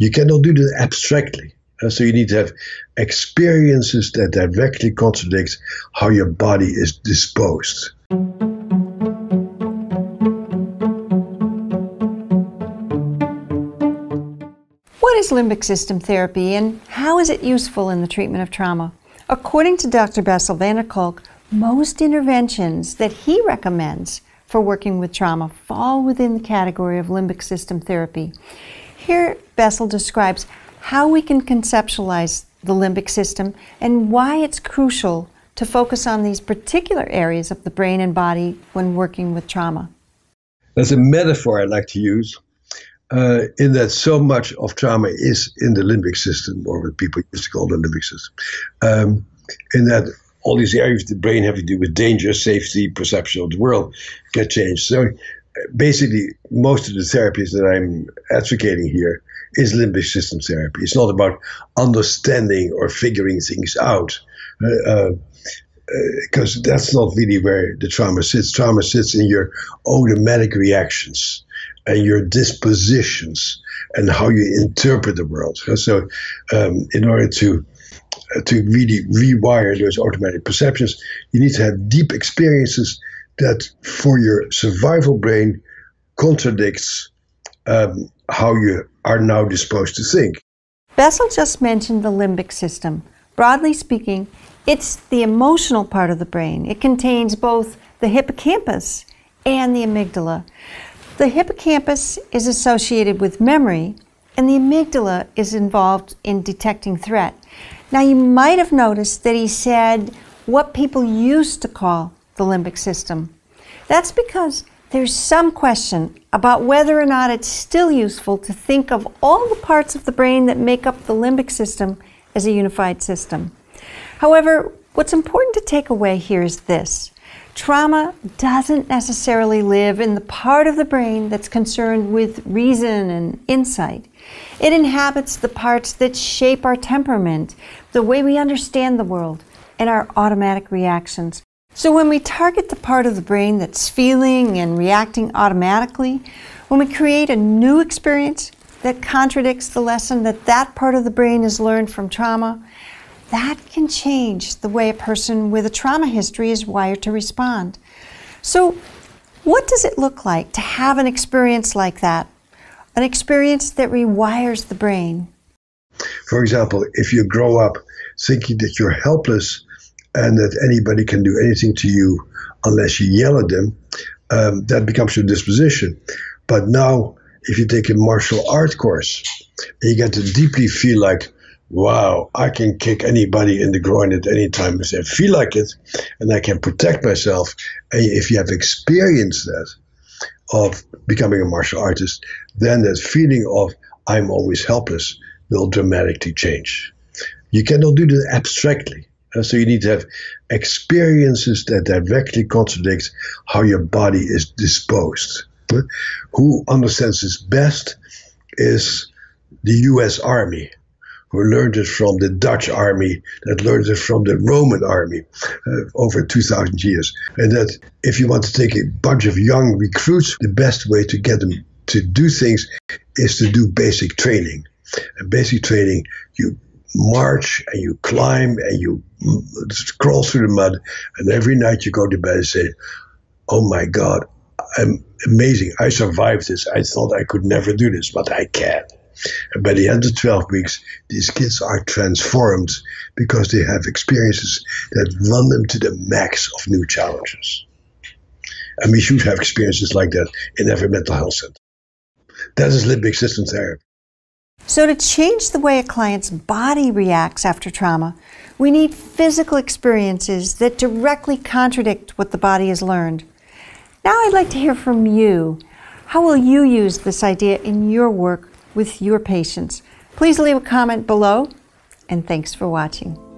You cannot do that abstractly. Uh, so you need to have experiences that directly contradict how your body is disposed. What is limbic system therapy and how is it useful in the treatment of trauma? According to Dr. Bessel van der Kolk, most interventions that he recommends for working with trauma fall within the category of limbic system therapy. Here, Bessel describes how we can conceptualize the limbic system and why it's crucial to focus on these particular areas of the brain and body when working with trauma. There's a metaphor I like to use uh, in that so much of trauma is in the limbic system, or what people used to call the limbic system. Um, in that all these areas of the brain have to do with danger, safety, perception of the world get changed. So basically, most of the therapies that I'm advocating here is limbic system therapy. It's not about understanding or figuring things out. Uh, because uh, that's not really where the trauma sits. Trauma sits in your automatic reactions and your dispositions and how you interpret the world. So, um, in order to to really rewire those automatic perceptions, you need to have deep experiences that, for your survival brain, contradicts um, how you are now disposed to think. Bessel just mentioned the limbic system. Broadly speaking, it's the emotional part of the brain. It contains both the hippocampus and the amygdala. The hippocampus is associated with memory, and the amygdala is involved in detecting threat. Now, you might have noticed that he said what people used to call the limbic system. That's because there's some question about whether or not it's still useful to think of all the parts of the brain that make up the limbic system as a unified system. However, what's important to take away here is this. Trauma doesn't necessarily live in the part of the brain that's concerned with reason and insight. It inhabits the parts that shape our temperament, the way we understand the world, and our automatic reactions. So when we target the part of the brain that's feeling and reacting automatically, when we create a new experience that contradicts the lesson that that part of the brain has learned from trauma, that can change the way a person with a trauma history is wired to respond. So, what does it look like to have an experience like that? An experience that rewires the brain? For example, if you grow up thinking that you're helpless and that anybody can do anything to you unless you yell at them, um, that becomes your disposition. But now, if you take a martial art course, you get to deeply feel like, wow, I can kick anybody in the groin at any time if I feel like it, and I can protect myself. And if you have experienced that of becoming a martial artist, then that feeling of I'm always helpless will dramatically change. You cannot do that abstractly. Uh, so you need to have experiences that directly contradict how your body is disposed. Who understands this best is the US Army, who learned it from the Dutch army, that learned it from the Roman army uh, over 2,000 years. And that if you want to take a bunch of young recruits, the best way to get them to do things is to do basic training. And basic training, you march and you climb and you crawl through the mud, and every night you go to bed and say, Oh my God, I'm amazing. I survived this. I thought I could never do this, but I can. And by the end of 12 weeks, these kids are transformed because they have experiences that run them to the max of new challenges. And we should have experiences like that in every mental health center. That is limbic system therapy. So, to change the way a client's body reacts after trauma, we need physical experiences that directly contradict what the body has learned. Now, I'd like to hear from you. How will you use this idea in your work with your patients? Please leave a comment below, and thanks for watching.